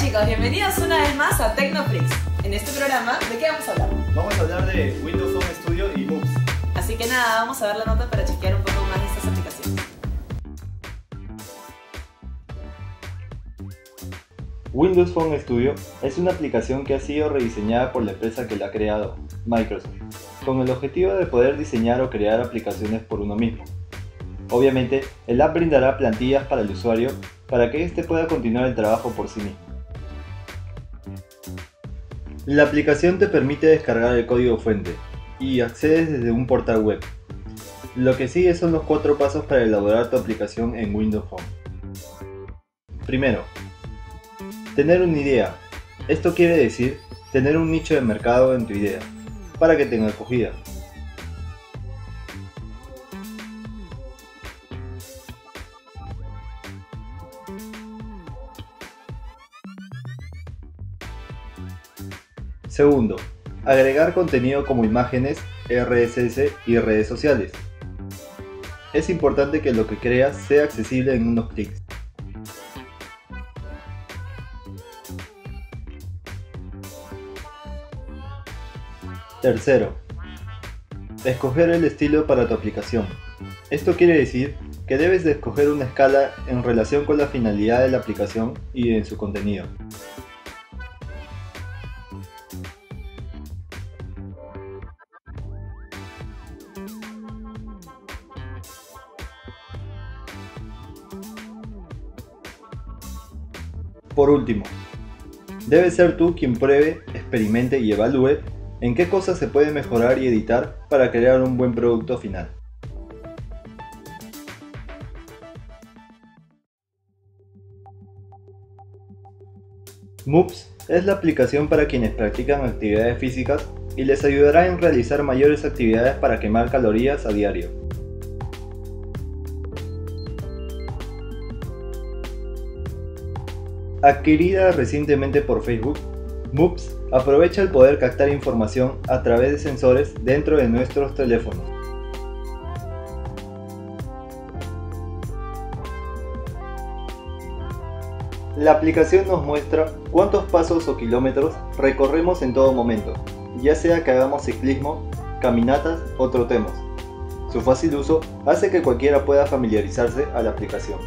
chicos, bienvenidos una vez más a Tecnoflix. En este programa, ¿de qué vamos a hablar? Vamos a hablar de Windows Phone Studio y Moves. Así que nada, vamos a ver la nota para chequear un poco más de estas aplicaciones. Windows Phone Studio es una aplicación que ha sido rediseñada por la empresa que la ha creado, Microsoft, con el objetivo de poder diseñar o crear aplicaciones por uno mismo. Obviamente, el app brindará plantillas para el usuario para que éste pueda continuar el trabajo por sí mismo. La aplicación te permite descargar el código fuente y accedes desde un portal web. Lo que sigue son los cuatro pasos para elaborar tu aplicación en Windows Phone. Primero, tener una idea. Esto quiere decir tener un nicho de mercado en tu idea, para que tenga acogida. Segundo, agregar contenido como imágenes, RSS y redes sociales. Es importante que lo que creas sea accesible en unos clics. Tercero, escoger el estilo para tu aplicación. Esto quiere decir que debes de escoger una escala en relación con la finalidad de la aplicación y en su contenido. Por último, debes ser tú quien pruebe, experimente y evalúe en qué cosas se puede mejorar y editar para crear un buen producto final. MOOPS es la aplicación para quienes practican actividades físicas y les ayudará en realizar mayores actividades para quemar calorías a diario. Adquirida recientemente por Facebook, MOOPS aprovecha el poder captar información a través de sensores dentro de nuestros teléfonos. La aplicación nos muestra cuántos pasos o kilómetros recorremos en todo momento, ya sea que hagamos ciclismo, caminatas o trotemos. Su fácil uso hace que cualquiera pueda familiarizarse a la aplicación.